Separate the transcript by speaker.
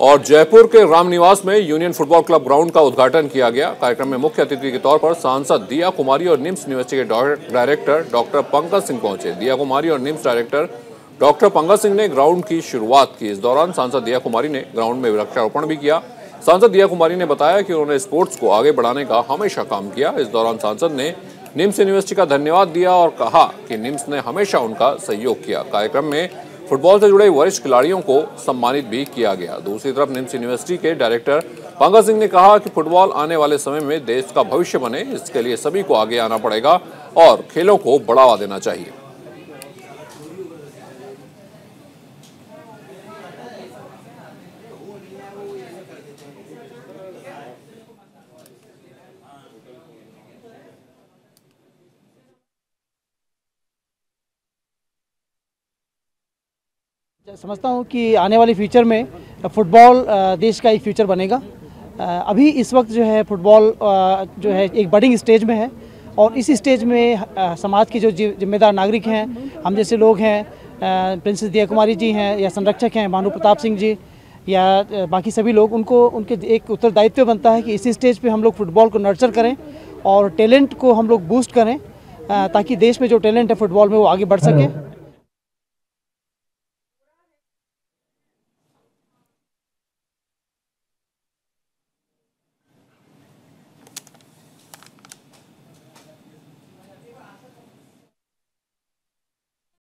Speaker 1: और जयपुर के रामनिवास में यूनियन फुटबॉल क्लब ग्राउंड का उद्घाटन किया गया। कार्यक्रम में मुख्य अतिथि के तौर पर सांसद दिया कुमारी और निम्स यूनिवर्सिटी के डायरेक्टर डॉक्टर पंकज सिंह पहुँचे। दिया कुमारी और निम्स डायरेक्टर डॉक्टर पंकज सिंह ने ग्राउंड की शुरुआत की। इस दौरान सांसद दिया कुमारी ने ग्राउंड में वृक्षारोपण भी किया। सांसद दिया कुमारी ने बताया कि उन्होंने स्पोर्ट्स को आगे बढ़ाने का हमेशा काम किया। इस दौरान सांसद ने निम्स यूनिवर्सिटी का धन्यवाद दिया और कहा कि निम्स ने हमेशा उनका सहयोग किया। कार्यक्रम में फुटबॉल से जुड़े वरिष्ठ खिलाड़ियों को सम्मानित भी किया गया। दूसरी तरफ़ निम्स यूनिवर्सिटी के डायरेक्टर पंकज सिंह ने कहा कि फुटबॉल आने वाले समय में देश का भविष्य बने, इसके लिए सभी को आगे आना पड़ेगा और खेलों को बढ़ावा देना चाहिए।
Speaker 2: समझता हूँ कि आने वाले फ्यूचर में फुटबॉल देश का एक फ्यूचर बनेगा। अभी इस वक्त जो है फुटबॉल जो है एक बडिंग स्टेज में है और इस स्टेज में समाज के जो जिम्मेदार नागरिक हैं, हम जैसे लोग हैं प्रिंसेस दिया कुमारी जी हैं या संरक्षक हैं भानु प्रताप सिंह जी या बाकी सभी लोग, उनको, उनके एक उत्तरदायित्व बनता है कि इसी स्टेज पे हम लोग फुटबॉल को नर्चर करें और टैलेंट को हम लोग बूस्ट करें ताकि देश में जो टैलेंट है फुटबॉल में वो आगे बढ़ सके।